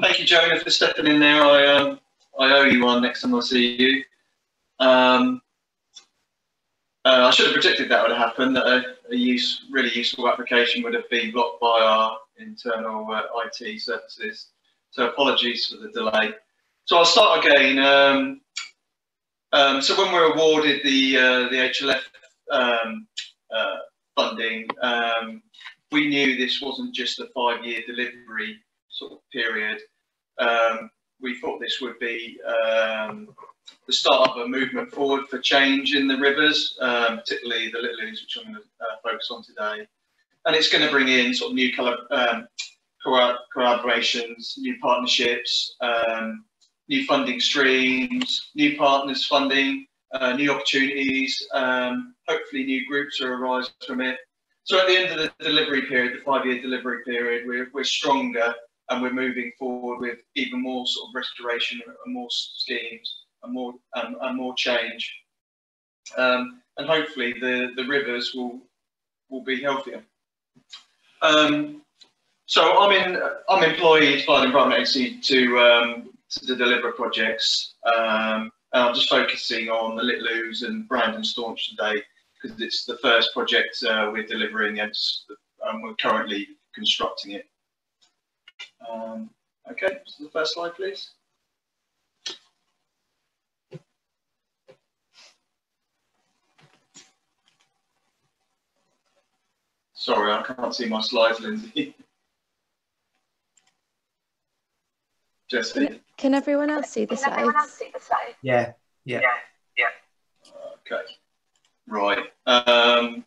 Thank you, Jonah, for stepping in there. I um, I owe you one next time I see you. Um, uh, I should have predicted that would happen, that a, a use, really useful application would have been blocked by our internal uh, IT services. So apologies for the delay. So I'll start again. Um, um, so when we were awarded the uh, the HLF um, uh, funding, um, we knew this wasn't just a five-year delivery sort of period. Um, we thought this would be um, the start of a movement forward for change in the rivers, um, particularly the Little Ouse, which I'm going to uh, focus on today. And it's going to bring in sort of new um, collaborations, new partnerships, um, new funding streams, new partners funding, uh, new opportunities, um, hopefully new groups will arise from it. So at the end of the delivery period, the five-year delivery period, we're, we're stronger and we're moving forward with even more sort of restoration and more schemes and more um, and more change. Um, and hopefully the, the rivers will will be healthier. Um, so I'm in I'm employed by the Environment Agency to um, to deliver projects. Um, and I'm just focusing on the Little Ouse and Brandon Staunch today because it's the first project uh, we're delivering and um, we're currently constructing it. Um, okay, so the first slide, please. Sorry, I can't see my slides, Lindsay. Jesse. Can everyone else see the slides? Yeah, yeah. Yeah, yeah. Okay. Right. Um,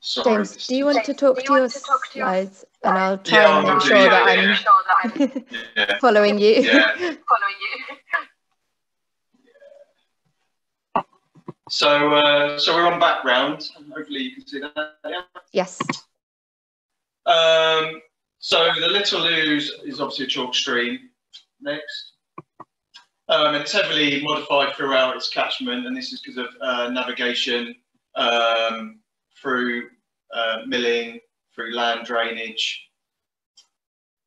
sorry, James, do you want to talk, to, your slides? And I'll try yeah, and make sure that I'm yeah. following you. Yeah. following you. So, uh, so we're on background. Hopefully, you can see that. Yeah. Yes. Um, so the Little Ouse is obviously a chalk stream. Next. Um, it's heavily modified throughout its catchment, and this is because of uh, navigation um, through uh, milling, through land drainage.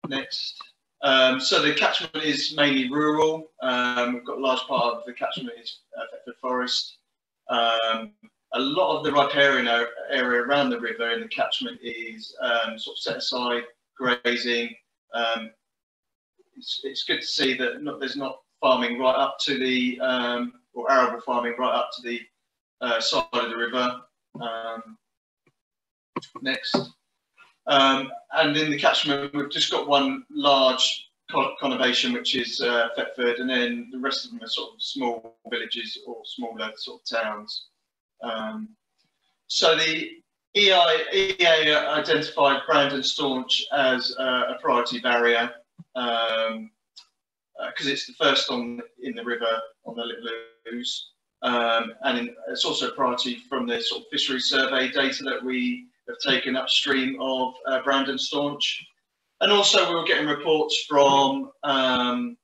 Next. Um, so the catchment is mainly rural. Um, we've got a large part of the catchment is uh, forest. Um, a lot of the riparian area around the river in the catchment is um, sort of set aside grazing. It's, it's, good to see that not, there's not farming right up to the, um, or arable farming right up to the uh, side of the river. Um, next. Um, and in the catchment, we've just got one large conurbation, which is uh, Thetford, and then the rest of them are sort of small villages or smaller sort of towns. Um, so the EI, EA identified Brandon Staunch as uh, a priority barrier because uh, it's the first on in the river on the Little Ouse. Um, and in, it's also a priority from the sort of fisheries survey data that we have taken upstream of uh, Brandon Staunch. And also we were getting reports from um,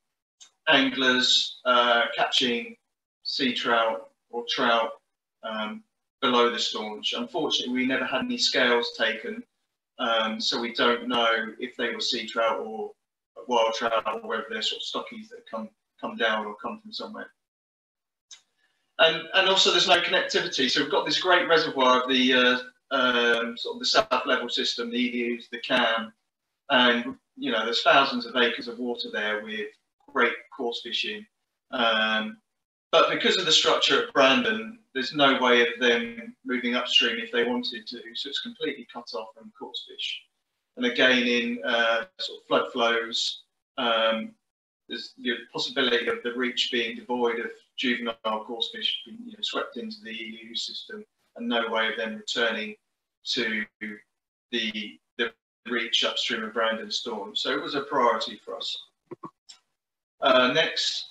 anglers uh, catching sea trout or trout um, below the staunch. Unfortunately, we never had any scales taken, um, so we don't know if they were sea trout or wild trout or whether they're sort of stockies that come come down or come from somewhere. And, and also there's no connectivity. So we've got this great reservoir of the uh, um, sort of the south level system, the Ely Ouse, the CAM, and you know there's thousands of acres of water there with great coarse fishing. Um, but because of the structure at Brandon, there's no way of them moving upstream if they wanted to, so it's completely cut off from coarse fish. And again, in uh, sort of flood flows, um, there's the possibility of the reach being devoid of juvenile coarse fish being you know, swept into the EU system and no way of them returning to the, the reach upstream of Brandon Storm. So it was a priority for us. Uh, next.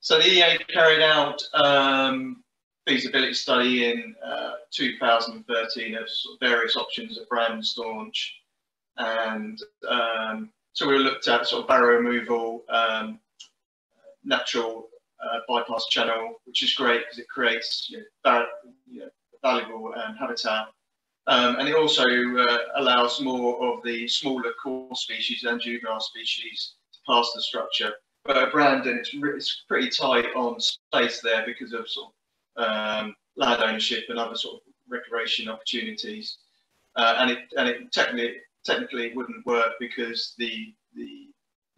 So the EA carried out um, feasibility study in uh, 2013 of, various options of Brandon Staunch. And um, so we looked at sort of barrow removal, um, natural uh, bypass channel, which is great because it creates you know, you know, valuable um, habitat. Um, and it also uh, allows more of the smaller core species and juvenile species to pass the structure. But Brandon, it's, it's pretty tight on space there because of sort of um, land ownership and other sort of recreation opportunities. Uh, and it and it technically technically it wouldn't work because the the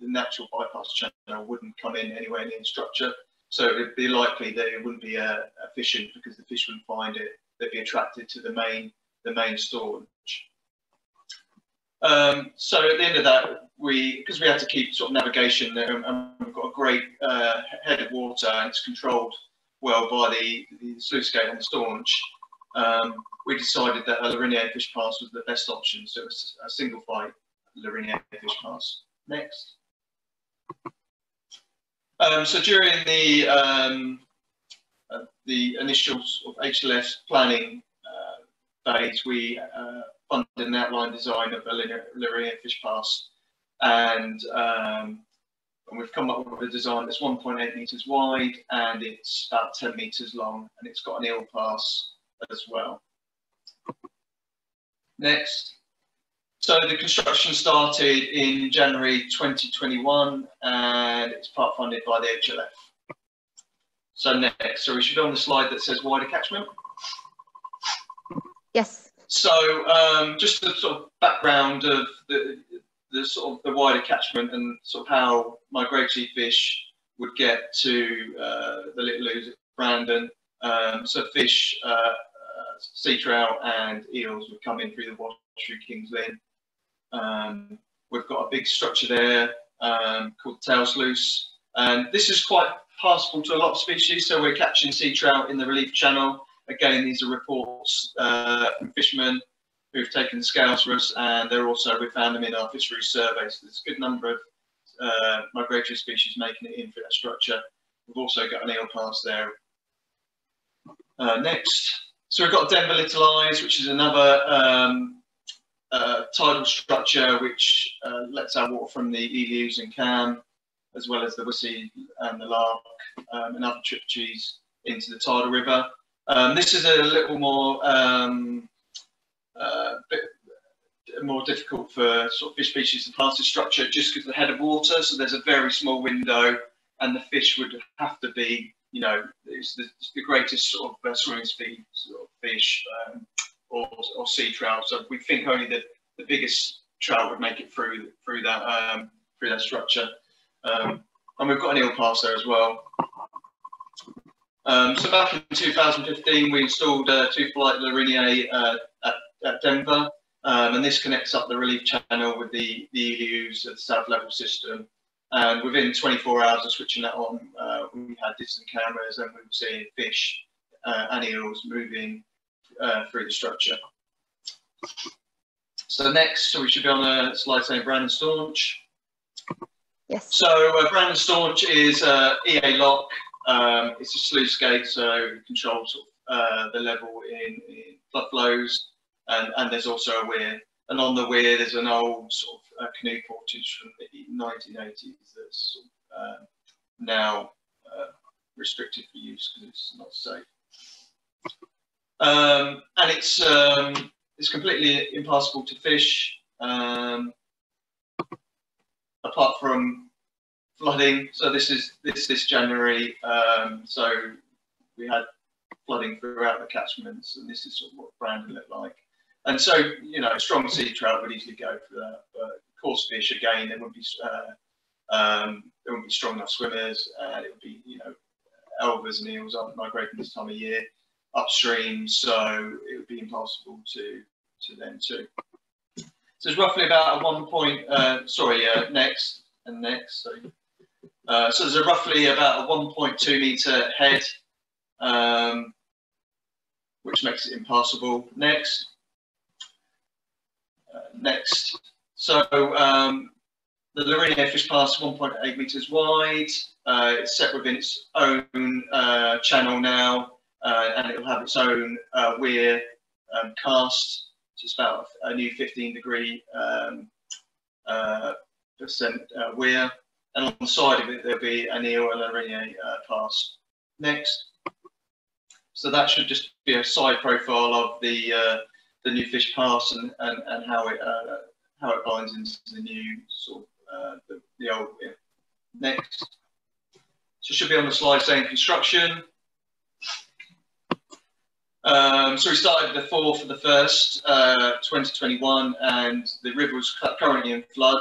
the natural bypass channel wouldn't come in anywhere near the structure. So it would be likely that it wouldn't be uh, efficient because the fish wouldn't find it. They'd be attracted to the main the main storage. Um, so at the end of that, we because we had to keep sort of navigation there, and we've got a great uh, head of water, and it's controlled well by the, the sluice gate on the staunch. Um, we decided that a Larinier fish pass was the best option, so it's a single fight Larinier fish pass. Next. Um, so during the um, uh, the initial sort of HLF planning uh, phase, we uh, funded an outline design of a Larinier fish pass, and, um, and we've come up with a design that's 1.8 meters wide and it's about 10 meters long, and it's got an eel pass as well. Next. So the construction started in January 2021 and it's part funded by the HLF. So next, so we should be on the slide that says wider catchment. Yes. So um, just the sort of background of the, the sort of the wider catchment and sort of how migratory fish would get to uh, the Little Ouse at Brandon. Um, so fish, uh, uh, sea trout and eels would come in through the water through King's Lynn. Um, we've got a big structure there um, called Tail Sluice. And this is quite passable to a lot of species. So we're catching sea trout in the relief channel. Again, these are reports uh, from fishermen who've taken the scales for us, and they're also, we found them in our fisheries survey. So there's a good number of uh, migratory species making it in for that structure. We've also got an eel pass there. Uh, next. So we've got Denver Little Eyes, which is another um, uh, tidal structure which uh, lets out water from the Ely Ouse and Cam, as well as the Wissey and the Lark um, and other tributaries into the tidal river. Um, this is a little more um, uh, bit more difficult for sort of fish species to pass the structure just because of the head of water. So there's a very small window, and the fish would have to be, you know, it's the, it's the greatest sort of uh, swimming speed sort of fish. Um, or, or sea trout. So we think only the, the biggest trout would make it through through that um, through that structure. Um, and we've got an eel pass there as well. Um, so back in 2015, we installed uh, two flight Larinier uh, at, Denver, um, and this connects up the relief channel with the, the Ely Ouse of the south level system. And within 24 hours of switching that on, uh, we had DIDSON cameras and we were seeing fish uh, and eels moving uh, through the structure. So next, so we should be on a slide saying Brandon Staunch. Yes. So uh, Brandon Staunch is uh, EA lock. Um, it's a sluice gate, so it controls uh, the level in, in, flood flows, and, and there's also a weir. And on the weir, there's an old sort of uh, canoe portage from the 1980s that's um, now uh, restricted for use because it's not safe. Um, and it's um, it's completely impossible to fish um, apart from flooding. So this is this this January. Um, so we had flooding throughout the catchments, and this is sort of what Brandon looked like. And so you know, strong sea trout would easily go for that, but coarse fish again, there wouldn't be uh, um, they wouldn't be strong enough swimmers. Uh, it would be you know, elvers and eels aren't migrating this time of year upstream, so it would be impossible to to them too. So it's roughly about a one point. Uh, sorry, uh, next and next. So, uh, so there's a roughly about a 1.2 meter head, um, which makes it impassable. Next. Next. So um, the Larinier fish pass 1.8 meters wide. Uh, it's set within its own uh, channel now uh, and it'll have its own uh, weir um, cast. So it's about a new 15 degree um, uh, percent uh, weir. And on the side of it, there'll be an eel and pass. Next. So that should just be a side profile of the the new fish pass and, and, and how it uh, how it binds into the new sort of uh, the, the old yeah. Next. So should be on the slide saying construction. Um, so we started the 4th of the 1st, uh, 2021, and the river was currently in flood.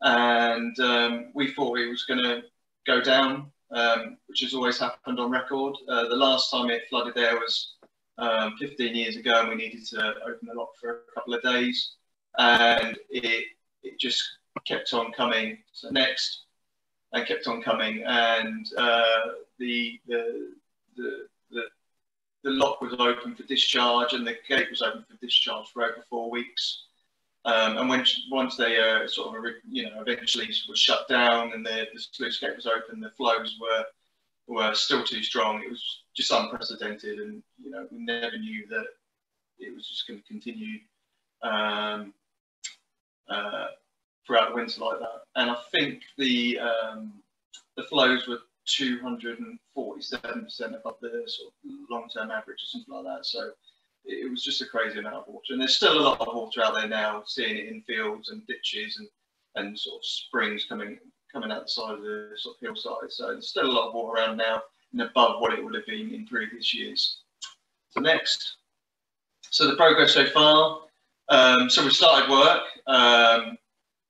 And um, we thought it was going to go down, um, which has always happened on record. Uh, the last time it flooded there was um, 15 years ago, and we needed to open the lock for a couple of days. And it, it just kept on coming. So next, and kept on coming, and uh, the, the, the the the lock was open for discharge, and the gate was open for discharge for over four weeks. Um, and when once they uh, sort of you know eventually was shut down and the, the sluice gate was open, the flows were were still too strong. It was just unprecedented, and you know we never knew that it was just going to continue. Um, uh, throughout the winter like that. And I think the um, the flows were 247% above the sort of long-term average or something like that. So it was just a crazy amount of water. And there's still a lot of water out there now, seeing it in fields and ditches and, and sort of springs coming coming out the side of the sort of hillside. So there's still a lot of water around now and above what it would have been in previous years. So next. So the progress so far. Um, so we started work. Um,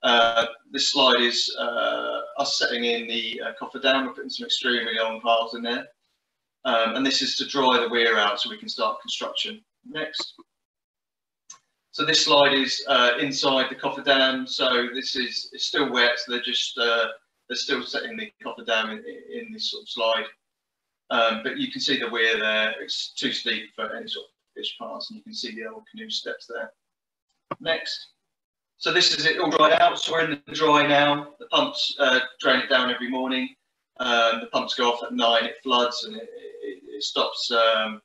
uh, this slide is uh, us setting in the uh, coffer. We're putting some extremely long piles in there. Um, and this is to dry the weir out so we can start construction. Next. So this slide is uh, inside the coffer dam. So this is it's still wet. So they're just uh, they're still setting the coffer dam in, in this sort of slide. Um, but you can see the weir there. It's too steep for any sort of fish pass, and you can see the old canoe steps there. Next. So this is it all dried out. So we're in the dry now. The pumps uh, drain it down every morning. Um, the pumps go off at nine. It floods and it, it, it stops. Um,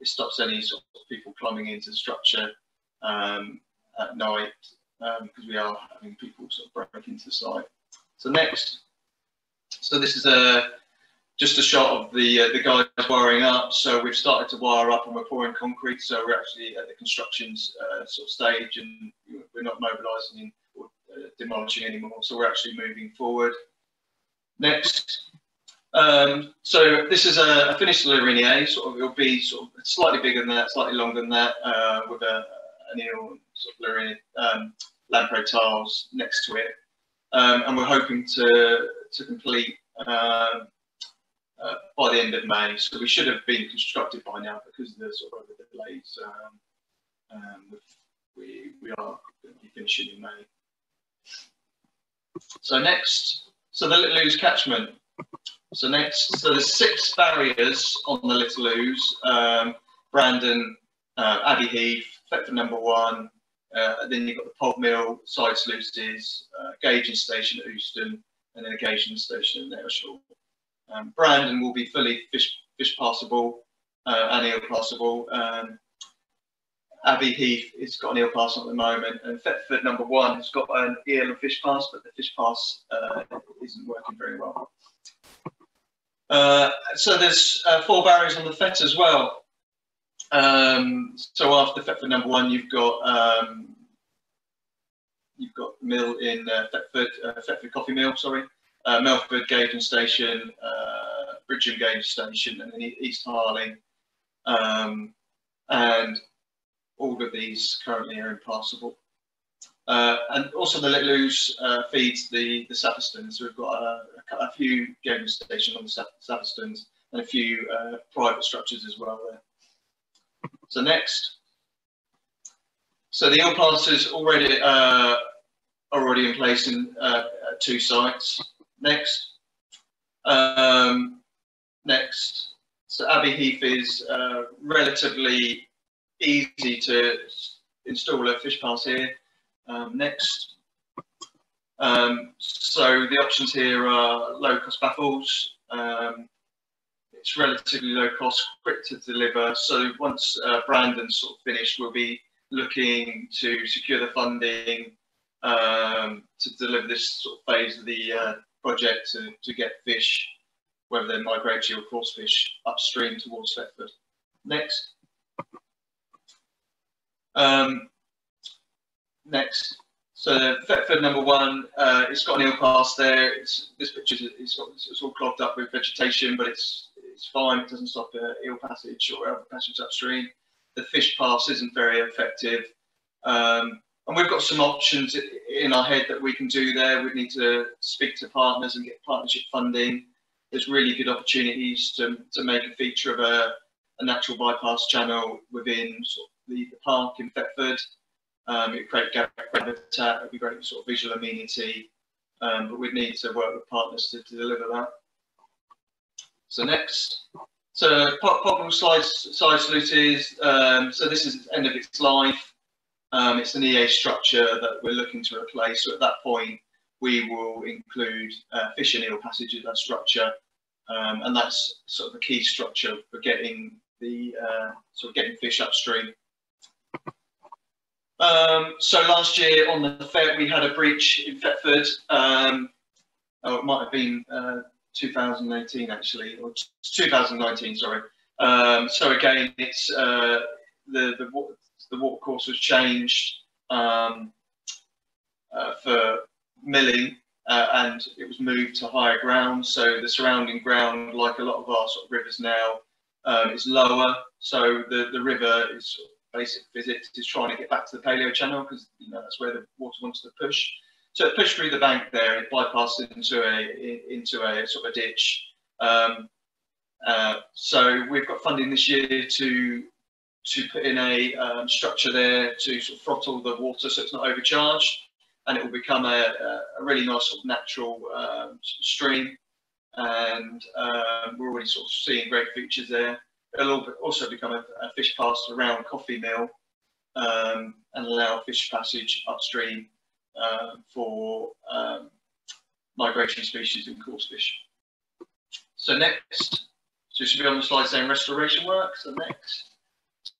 it stops any sort of people climbing into the structure um, at night because um, we are having people sort of break into the site. So next. So this is a just a shot of the uh, the guys wiring up. So we've started to wire up and we're pouring concrete. So we're actually at the construction uh, sort of stage and we're not mobilising or uh, demolishing anymore. So we're actually moving forward. Next. Um, so this is a, a finished Larinier. Sort of, it'll be sort of slightly bigger than that, slightly longer than that, uh, with a an eel sort of Larinier um, lamprey tiles next to it. Um, and we're hoping to to complete um, uh, by the end of May. So we should have been constructed by now because of the sort of the delays. Um, um, we, we are going to be finishing in May. So next, so the Little Ouse catchment. So next, so there's six barriers on the Little Ouse. Um, Brandon, uh, Abbey Heath, Thetford number one. Uh, then you've got the Pulp Mill, side sluices, uh, gauging station at Ouston, and then a gauging station at Ayrshall. Um, Brandon will be fully fish, fish passable uh, and eel passable. Um, Abbey Heath has got an eel pass at the moment, and Thetford number one has got an eel and fish pass, but the fish pass uh, isn't working very well. Uh, so there's uh, four barriers on the Thet as well. Um, so after Thetford number one, you've got um, you've got mill in uh, Thetford, uh, Thetford Coffee Mill, sorry, uh, Melford Gauging Station, uh, Bridgham Gauging Station, and then East Harling. Um, and all of these currently are impassable. Uh, and also the Little Ouse uh, feeds the, the Sapistons. So we've got a, a, few gauging stations on the Sapistons and a few uh, private structures as well there. So next. So the eel passes already uh, already in place in uh, two sites. Next. Um, next. So Abbey Heath is uh, relatively easy to install a fish pass here. Um, next. Um, so the options here are low cost baffles. Um, it's relatively low cost, quick to deliver. So once uh, Brandon's sort of finished, we'll be looking to secure the funding um, to deliver this sort of phase of the uh, project to, to get fish, whether they're migratory or coarse fish, upstream towards Thetford. Next. Um, next. So Thetford number one, uh, it's got an eel pass there. It's, this picture is got, it's all clogged up with vegetation, but it's it's fine. It doesn't stop uh, eel passage or other passage upstream. The fish pass isn't very effective. Um, and we've got some options in our head that we can do there. We need to speak to partners and get partnership funding. There's really good opportunities to, to make a feature of a, a natural bypass channel within sort of the, the park in Thetford. Um, it create habitat, it would be great sort of visual amenity, um, but we'd need to work with partners to, to deliver that. So next, so Popple size, size sluices, um, so this is the end of its life. Um, it's an EA structure that we're looking to replace. So at that point, we will include uh, fish and eel passage in that structure. Um, and that's sort of a key structure for getting the uh, sort of getting fish upstream. Um, so last year on the fair, we had a breach in Thetford. Um, oh, it might have been uh, 2018 actually, or 2019, sorry. Um, so again, it's uh, the, the the water course was changed um, uh, for milling uh, and it was moved to higher ground. So the surrounding ground, like a lot of our sort of rivers now, um, is lower. So the, the river is basic physics is trying to get back to the paleo channel because you know that's where the water wants to push. So it pushed through the bank there, it bypassed into a into a sort of a ditch. Um, uh, so we've got funding this year to to put in a um, structure there to sort of throttle the water so it's not overcharged and it will become a, a really nice sort of natural um, stream and um, we're already sort of seeing great features there. It'll also become a, a fish pass around Coffee Mill um, and allow fish passage upstream uh, for um, migration species and coarse fish. So next, so should be on the slide saying restoration work. So next.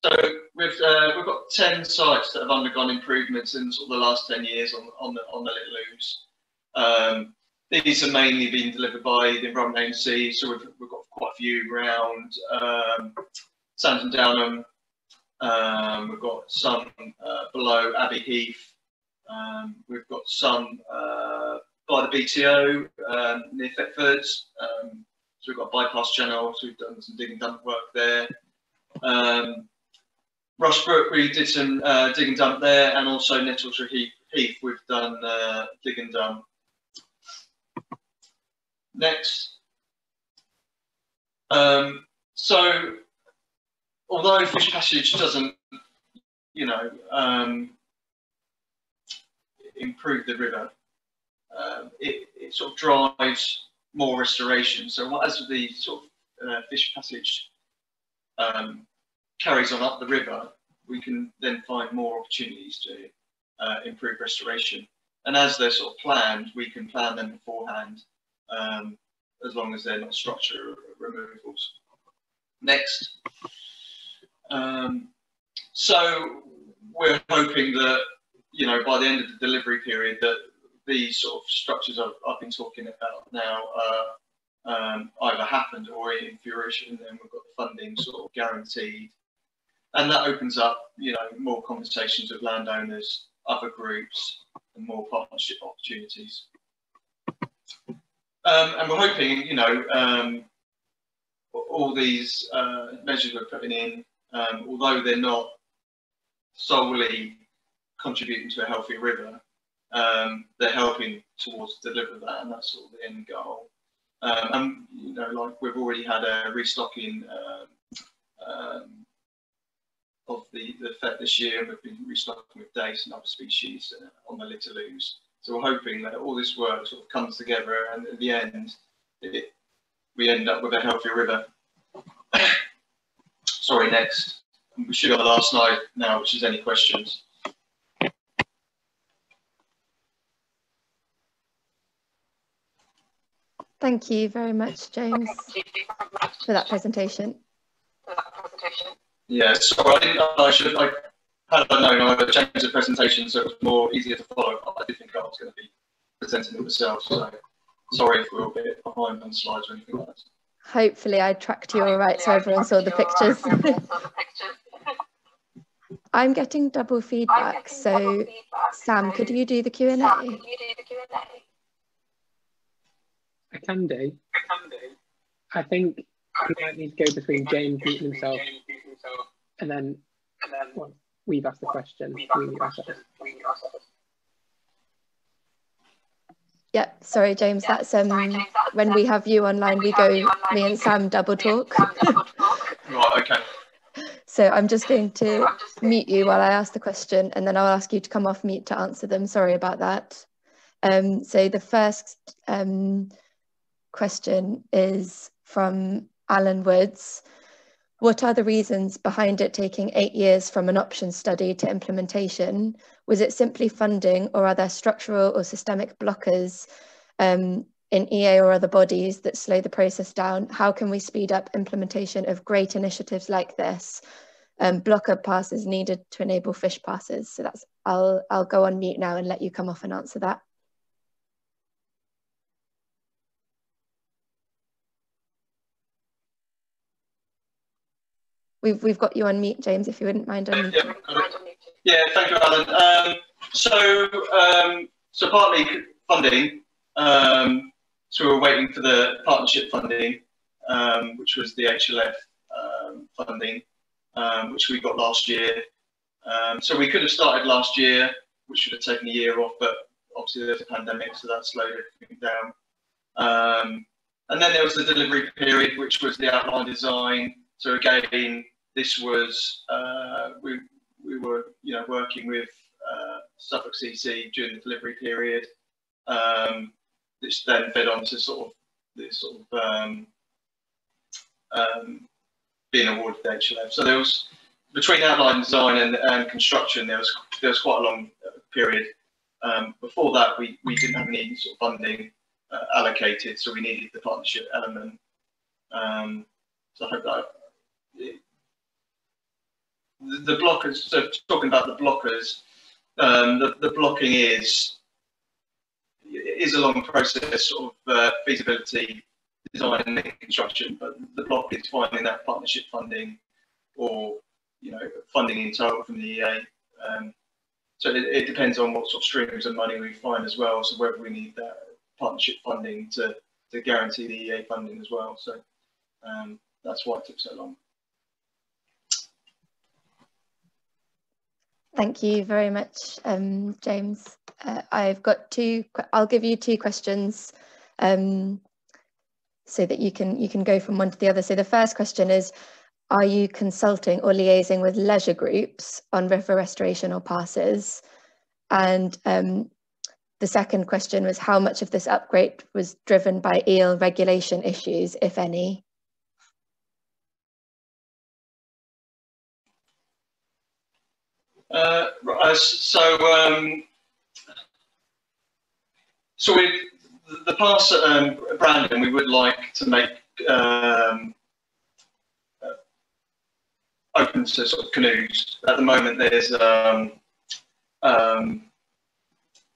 So we've uh, we've got ten sites that have undergone improvements in sort of the last ten years on on the on the Little Ouse. Um, these are mainly being delivered by the Environment Agency, so we've, we've got quite a few around um, Downham. Um, we've got some uh, below Abbey Heath. Um, we've got some uh, by the BTO um, near Thetford. Um, so we've got bypass channel, so we've done some digging dump work there. Um, Rushbrook, we did some uh, dig and dump there, and also Heath, Heath we've done uh, dig and dump. Next. Um, so, although Fish Passage doesn't, you know, um, improve the river, um, it, it, sort of drives more restoration. So, as the sort of uh, Fish Passage um, carries on up the river, we can then find more opportunities to uh, improve restoration. And as they're sort of planned, we can plan them beforehand, um, as long as they're not structure removals. Next. Um, so we're hoping that, you know, by the end of the delivery period, that these sort of structures I've, I've been talking about now uh, um, either happened or in fruition, and we've got the funding sort of guaranteed and that opens up, you know, more conversations with landowners, other groups, and more partnership opportunities. Um, and we're hoping, you know, um, all these uh, measures we're putting in, um, although they're not solely contributing to a healthy river, um, they're helping towards deliver that, and that's sort of the end goal. Um, and you know, like we've already had a restocking um, of the, the Thet this year. We've been restocking with dace and other species uh, on the Little Ouse. So we're hoping that all this work sort of comes together and at the end, it, we end up with a healthier river. Sorry, next. We should have the last slide now, which is any questions. Thank you very much, James, for that presentation. Yeah, so I didn't. I should. I had I known, I would change the presentation so it was more easier to follow. I did think I was going to be presenting it myself. So sorry if we're a bit behind on slides or anything like that. Hopefully, I tracked you all right, so everyone saw the pictures. I'm getting double feedback. Getting so, double feedback, Sam, so could you do the Q and A? I can do. I can do. I think we might need to go between James muting himself, and then, and then once we've asked the question, we ask it. Yeah, sorry, James. That's um when we have you online, we go me and Sam double talk. right. Okay. So I'm just going to mute you while I ask the question, and then I'll ask you to come off mute to answer them. Sorry about that. Um, so the first um, question is from Alan Woods. What are the reasons behind it taking eight years from an option study to implementation? Was it simply funding or are there structural or systemic blockers um, in EA or other bodies that slow the process down? How can we speed up implementation of great initiatives like this? Um, blocker passes needed to enable fish passes. So that's, I'll, I'll go on mute now and let you come off and answer that. We've, we've got you on mute, James, if you wouldn't mind. Yeah, yeah, thank you, Alan. Um, so, um, so partly funding, um, so we were waiting for the partnership funding, um, which was the HLF um, funding, um, which we got last year. so we could have started last year, which would have taken a year off, but obviously there's a pandemic, so that slowed everything down. and then there was the delivery period, which was the outline design. So again, this was uh, we we were you know working with uh, Suffolk CC during the delivery period, um, which then fed on to sort of this sort of um, um, being awarded the HLF. So there was between outline design and, and construction, there was there was quite a long uh, period. Um, before that, we, we didn't have any sort of funding uh, allocated, so we needed the partnership element. Um, so I hope that the, blockers, so talking about the blockers, um, the, the blocking is is a long process of uh, feasibility, design and construction, but the block is finding that partnership funding or you know funding in total from the EA. Um, so it, it, depends on what sort of streams of money we find as well. So whether we need that partnership funding to, to guarantee the EA funding as well. So um, that's why it took so long. Thank you very much, um, James. Uh, I've got two, I'll give you two questions um, so that you can, you can go from one to the other. So the first question is, are you consulting or liaising with leisure groups on river restoration or passes? And um, the second question was how much of this upgrade was driven by eel regulation issues, if any? Uh, so, um, so we, the pass um, Brandon, we would like to make um, uh, open to sort of canoes. At the moment, there's um, um,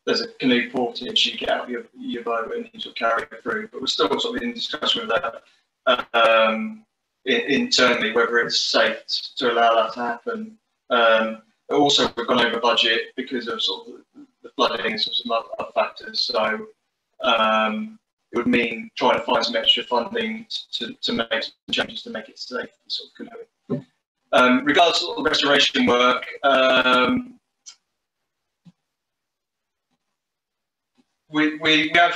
there's a canoe portage. You get out your, your boat and you sort of carry it through. But we're still sort of in discussion with that um, internally whether it's safe to allow that to happen. Um, also, we've gone over budget because of sort of the flooding and some other factors. So um, it would mean trying to find some extra funding to, to make some changes to make it safe for sort of. Um, regards to the restoration work, um, we, we have,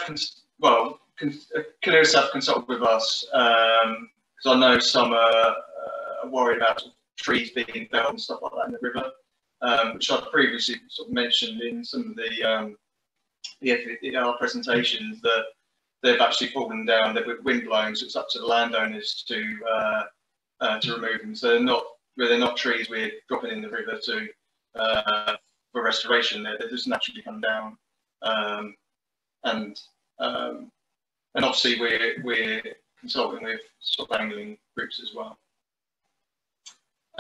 well, canoeists have consulted with us because um, I know some are uh, worried about trees being felled and stuff like that in the river um, which I've previously sort of mentioned in some of the um, the our presentations that they've actually fallen down. They've been wind blown, so it's up to the landowners to uh, uh, to remove them. So they're not they're not trees we're dropping in the river to uh, for restoration. They're, they just naturally come down, um, and um, and obviously we're we're consulting with sort of angling groups as well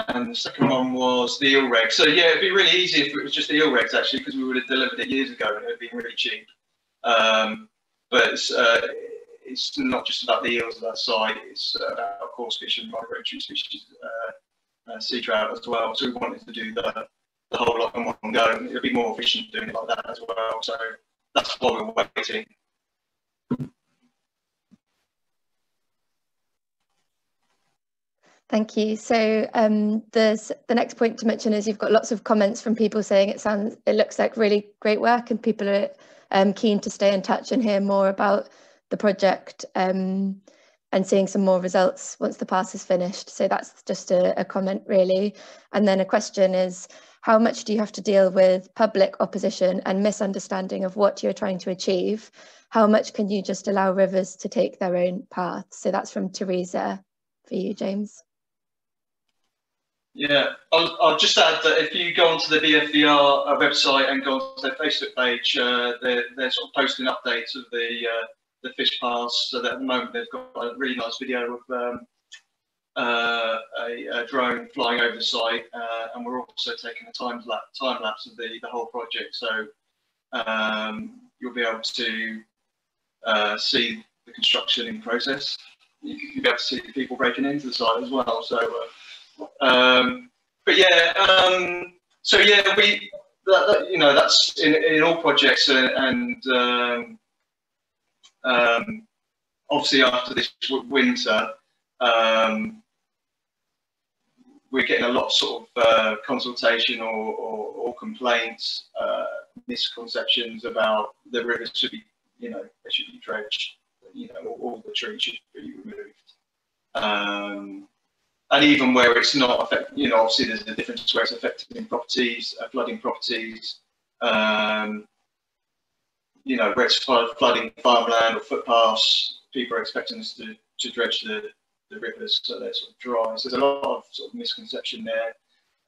and the second one was the eel reg. So yeah, it'd be really easy if it was just the eel regs actually, because we would have delivered it years ago and it would been really cheap. Um, but it's, uh, it's not just about the eels of that site; it's uh, about coarse fish and migratory species uh, uh, sea trout as well. So we wanted to do the, the whole lot in one go. It'd be more efficient doing it like that as well. So that's why we're waiting. Thank you. So um, the next point to mention is you've got lots of comments from people saying it sounds it looks like really great work and people are um, keen to stay in touch and hear more about the project um, and seeing some more results once the pass is finished. So that's just a, a comment really. And then a question is how much do you have to deal with public opposition and misunderstanding of what you're trying to achieve? How much can you just allow rivers to take their own path? So that's from Teresa for you, James. Yeah, I'll, I'll, just add that if you go onto the BFER uh, website and go onto their Facebook page, uh, they're, they're sort of posting updates of the uh, the fish pass. So that at the moment they've got a really nice video of um, uh, a, a, drone flying over the site, uh, and we're also taking a time lapse time lapse of the the whole project. So um, you'll be able to uh, see the construction in process. You'll be able to see people breaking into the site as well. So um, but yeah, um, so yeah, we, that, that, you know, that's in, in all projects and, and um, um, obviously after this winter, um, we're getting a lot sort of uh, consultation or, or, or complaints, uh, misconceptions about the rivers should be, you know, they should be dredged, you know, all, all the trees should be removed. Um, and even where it's not affecting, you know, obviously there's a difference where it's affecting properties, uh, flooding properties, um, you know, where it's flooding farmland or footpaths, people are expecting us to, to dredge the, the rivers so they're sort of dry. So there's a lot of sort of misconception there.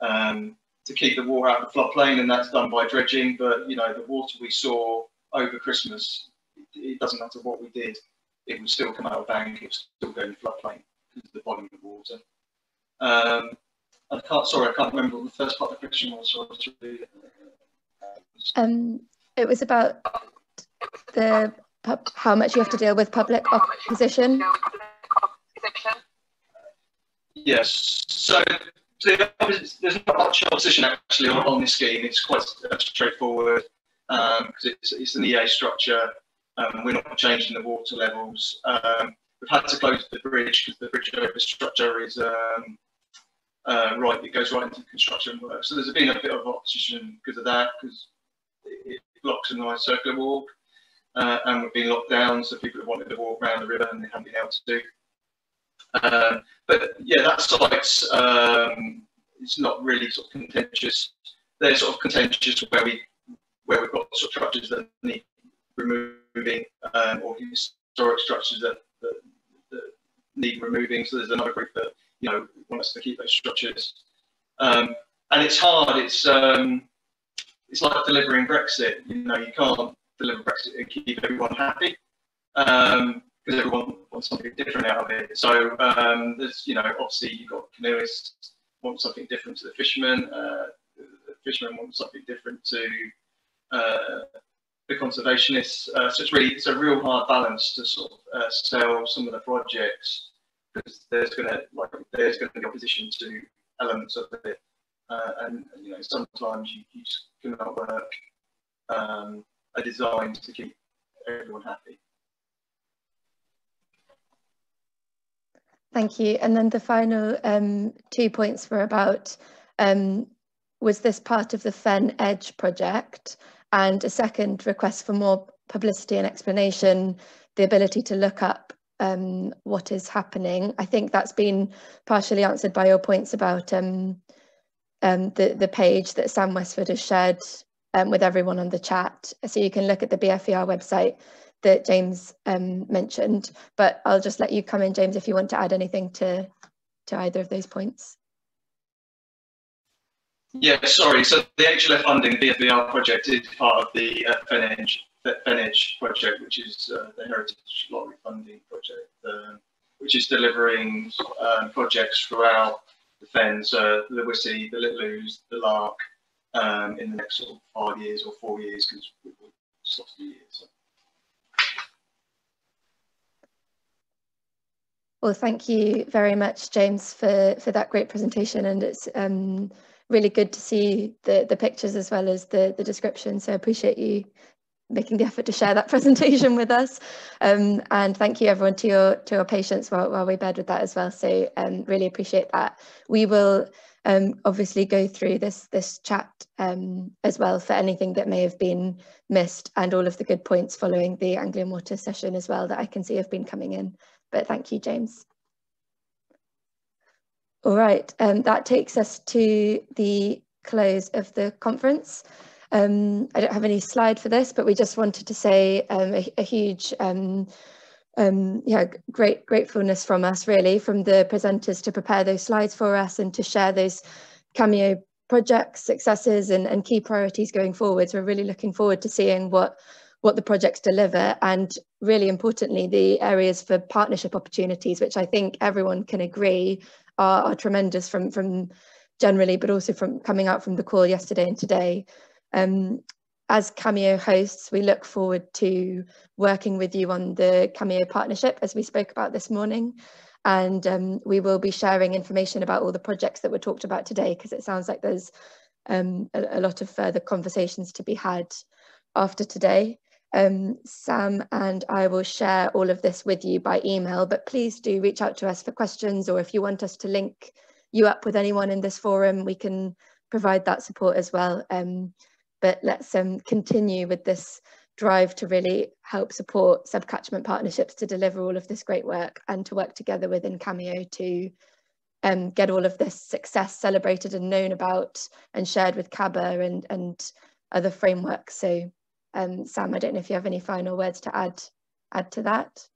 Um, to keep the water out of the floodplain, and that's done by dredging. But you know, the water we saw over Christmas, it, doesn't matter what we did, it would still come out of bank, it would still go in the floodplain because of the volume of water. Um, I can't. Sorry, I can't remember what the first part of the question was. So really, um, it was about the how much you have to deal with public opposition. Yes. So there's not much opposition actually on, on this scheme. It's quite straightforward because um, it's, it's an EA structure. Um, we're not changing the water levels. Um, we've had to close the bridge because the bridge over structure is um, uh, right, it goes right into construction work. So there's been a bit of opposition because of that, because it, blocks a nice circular walk, uh, and we've been locked down, so people have wanted to walk around the river and they haven't been able to do. Um, but yeah, that site's um, it's not really sort of contentious. They're sort of contentious where we where we've got sort of structures that need removing um, or historic structures that, that, that need removing. So there's another group that you know, want us to keep those structures. Um, and it's hard. It's um, it's like delivering Brexit. You know, you can't deliver Brexit and keep everyone happy because um, everyone wants something different out of it. So um, there's, you know, obviously you've got canoeists want something different to the fishermen. Uh, the fishermen want something different to uh, the conservationists. Uh, so it's really it's a real hard balance to sort of uh, sell some of the projects because there's going to like there's going to be opposition to elements of it, uh, and you know sometimes you, you just cannot work um, a design to keep everyone happy. Thank you. And then the final um, two points were about um, was this part of the Fen Edge project? And a second request for more publicity and explanation, the ability to look up um, what is happening. I think that's been partially answered by your points about um, um, the, the page that Sam Westford has shared um, with everyone on the chat. So you can look at the BFER website that James um, mentioned, but I'll just let you come in, James, if you want to add anything to, to either of those points. Yeah, sorry. So the HLF funding, BFER project is part of the uh, FenEdge project, which is uh, the Heritage Lottery Funding project, uh, which is delivering um, projects throughout the Fens, uh, the Wissey, the Little Ouse, the Lark, um, in the next sort of five years or four years, because we've lost a year. So. Well, thank you very much, James, for, for that great presentation. And it's um, really good to see the, the pictures as well as the, the description. So I appreciate you making the effort to share that presentation with us. Um, and thank you everyone to your to your patience while, while we bed with that as well. So um, really appreciate that. We will um, obviously go through this this chat um, as well for anything that may have been missed and all of the good points following the Anglian Water session as well that I can see have been coming in. But thank you, James. All right, um, that takes us to the close of the conference. Um, I don't have any slide for this, but we just wanted to say um, a, a, huge um, um, yeah, great gratefulness from us really, from the presenters to prepare those slides for us and to share those CamEO projects, successes and, and key priorities going forwards. We're really looking forward to seeing what what the projects deliver and really importantly the areas for partnership opportunities which I think everyone can agree are, are tremendous from from generally but also from coming out from the call yesterday and today um, as CamEO hosts, we look forward to working with you on the CamEO partnership as we spoke about this morning. And um, we will be sharing information about all the projects that were talked about today because it sounds like there's um, a, a, lot of further conversations to be had after today. Um, Sam and I will share all of this with you by email, but please do reach out to us for questions or if you want us to link you up with anyone in this forum, we can provide that support as well. Um, but let's um, continue with this drive to really help support subcatchment partnerships to deliver all of this great work and to work together within CamEO to um, get all of this success celebrated and known about and shared with CaBA and, and other frameworks. So um, Sam, I don't know if you have any final words to add add to that.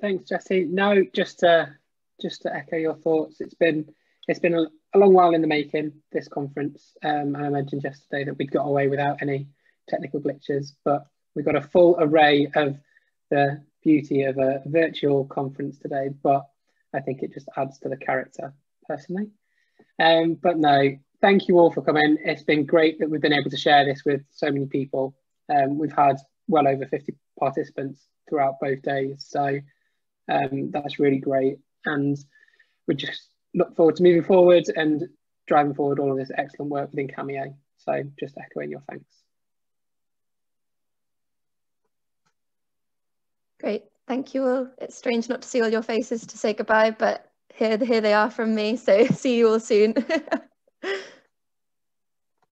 Thanks, Jessie. No, just to just to echo your thoughts. It's been it's been a, a long while in the making, this conference. Um, and I mentioned yesterday that we'd got away without any technical glitches, but we've got a full array of the beauty of a virtual conference today, but I think it just adds to the character personally. Um, but no, thank you all for coming. It's been great that we've been able to share this with so many people. Um, we've had well over 50 participants throughout both days, so um, that's really great. And we're just look forward to moving forward and driving forward all of this excellent work within CamEO. So just echoing your thanks. Great, thank you all. It's strange not to see all your faces to say goodbye, but here, here they are from me. So see you all soon.